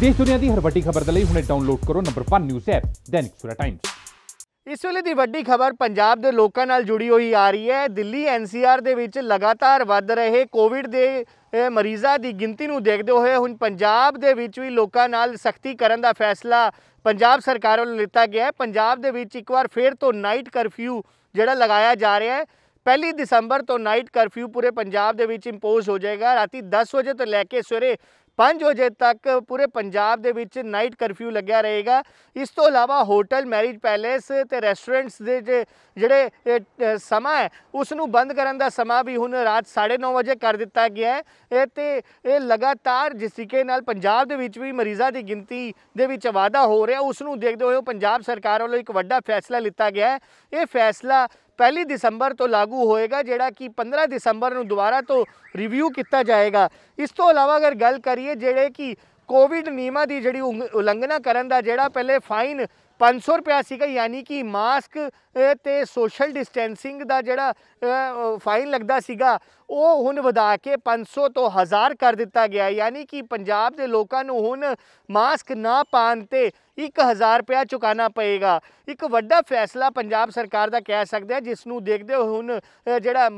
ਦੇਸ਼ ਦੁਨੀਆ ਦੀ ਹਰ ਵੱਡੀ ਖਬਰ ਦੇ ਲਈ ਹੁਣੇ ਡਾਊਨਲੋਡ ਕਰੋ number 1 news app Dainik Savera Times. ਇਸ ਵੇਲੇ ਦੀ ਵੱਡੀ ਖਬਰ ਪੰਜਾਬ ਦੇ ਲੋਕਾਂ ਨਾਲ ਜੁੜੀ ਹੋਈ ਆ ਰਹੀ ਹੈ। ਦਿੱਲੀ ਐਨਸੀਆਰ ਦੇ ਵਿੱਚ ਲਗਾਤਾਰ ਵੱਧ ਰਹੇ ਕੋਵਿਡ ਦੇ ਮਰੀਜ਼ਾਂ ਦੀ ਗਿਣਤੀ ਨੂੰ ਦੇਖਦੇ ਹੋਏ ਹੁਣ ਪੰਜਾਬ ਦੇ ਵਿੱਚ ਵੀ ਲੋਕਾਂ ਨਾਲ ਸਖਤੀ ਕਰਨ ਦਾ ਫੈਸਲਾ ਪੰਜਾਬ ਸਰਕਾਰ ਵੱਲੋਂ ਲਿੱਤਾ ਗਿਆ ਹੈ। ਪੰਜਾਬ ਦੇ ਵਿੱਚ ਇੱਕ ਵਾਰ ਫੇਰ ਤੋਂ ਨਾਈਟ ਕਰਫਿਊ ਜਿਹੜਾ ਲਗਾਇਆ ਜਾ ਰਿਹਾ ਹੈ। ਪਹਿਲੀ ਦਸੰਬਰ ਤੋਂ ਨਾਈਟ ਕਰਫਿਊ ਪੂਰੇ ਪੰਜਾਬ ਦੇ ਵਿੱਚ ਇੰਪੋਜ਼ ਹੋ ਜਾਏਗਾ। ਰਾਤੀ 10 ਵਜੇ ਤੋਂ ਲੈ ਕੇ ਸਵੇਰੇ 5 ਵਜੇ ਤੱਕ ਪੂਰੇ ਪੰਜਾਬ ਦੇ ਵਿੱਚ ਨਾਈਟ ਕਰਫਿਊ ਲੱਗਿਆ ਰਹੇਗਾ। ਇਸ ਤੋਂ ਇਲਾਵਾ ਹੋਟਲ, ਮੈਰਿਜ ਪੈਲੇਸ ਤੇ ਰੈਸਟੋਰੈਂਟਸ ਦੇ ਜਿਹੜੇ ਸਮਾਂ ਹੈ, ਉਸ ਨੂੰ ਬੰਦ ਕਰਨ ਦਾ ਸਮਾਂ ਵੀ ਹੁਣ ਰਾਤ 9:30 ਵਜੇ ਕਰ ਦਿੱਤਾ ਗਿਆ ਹੈ। ਇਹ ਤੇ ਇਹ ਲਗਾਤਾਰ ਜਿਸ ਤਰੀਕੇ ਨਾਲ ਪੰਜਾਬ ਦੇ ਵਿੱਚ ਵੀ ਮਰੀਜ਼ਾਂ ਦੀ ਗਿਣਤੀ ਦੇ ਵਿੱਚ ਵਾਧਾ ਹੋ ਰਿਹਾ, ਉਸ ਨੂੰ ਦੇਖਦੇ ਹੋਏ ਪੰਜਾਬ ਸਰਕਾਰ ਵੱਲੋਂ ਇੱਕ ਵੱਡਾ ਫੈਸਲਾ ਲਿੱਤਾ ਗਿਆ ਹੈ। ਇਹ ਫੈਸਲਾ ਪਹਿਲੀ ਦਸੰਬਰ ਤੋਂ ਲਾਗੂ ਹੋਏਗਾ, ਜਿਹੜਾ ਕਿ 15 ਦਸੰਬਰ ਨੂੰ ਦੁਬਾਰਾ ਤੋਂ ਰਿਵਿਊ ਕੀਤਾ ਜਾਏਗਾ। ਇਸ ਤੋਂ ਇਲਾਵਾ ਅਗਰ ਗੱਲ ਕਰੀਏ ਜਿਹੜੇ ਕਿ ਕੋਵਿਡ ਨਿਯਮਾਂ ਦੀ ਜਿਹੜੀ ਉਲੰਘਣਾ ਕਰਨ ਦਾ ਜਿਹੜਾ ਪਹਿਲੇ ਫਾਈਨ 500 ਰੁਪਿਆ ਸੀਗਾ ਯਾਨੀ ਕਿ ਮਾਸਕ ਅ, ਤੇ ਸੋਸ਼ਲ ਡਿਸਟੈਂਸਿੰਗ ਦਾ ਜਿਹੜਾ ਫਾਈਨ ਲੱਗਦਾ ਸੀਗਾ ਉਹ ਹੁਣ ਵਧਾ ਕੇ 500 ਤੋਂ 1000 ਕਰ ਦਿੱਤਾ ਗਿਆ। ਯਾਨੀ ਕਿ ਪੰਜਾਬ ਦੇ ਲੋਕਾਂ ਨੂੰ ਹੁਣ ਮਾਸਕ ਨਾ ਪਾਉਣ ਤੇ 1000 ਰੁਪਇਆ ਚੁਕਾਣਾ ਪਏਗਾ। ਇੱਕ ਵੱਡਾ ਫੈਸਲਾ ਪੰਜਾਬ ਸਰਕਾਰ ਦਾ ਕਹਿ ਸਕਦੇ ਆ ਜਿਸ ਨੂੰ ਦੇਖਦੇ ਹੋਏ ਹੁਣ ਜਿਹੜਾ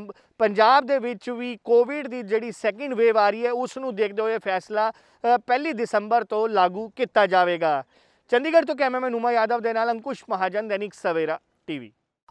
ਪੰਜਾਬ ਦੇ ਵਿੱਚ ਵੀ ਕੋਵਿਡ ਦੀ ਜਿਹੜੀ ਸੈਕਿੰਡ ਵੇਵ ਆ ਰਹੀ ਹੈ ਉਸ ਨੂੰ ਦੇਖਦੇ ਹੋਏ ਫੈਸਲਾ ਅ, ਪਹਿਲੀ ਦਸੰਬਰ ਤੋਂ ਲਾਗੂ ਕੀਤਾ ਜਾਵੇਗਾ। ਚੰਡੀਗੜ੍ਹ ਤੋਂ ਕੈਮਰਾਮੈਨ ਉਮਾ ਯਾਦਵ ਦੇ ਨਾਲ Ankush Mahajan Dainik Savera TV.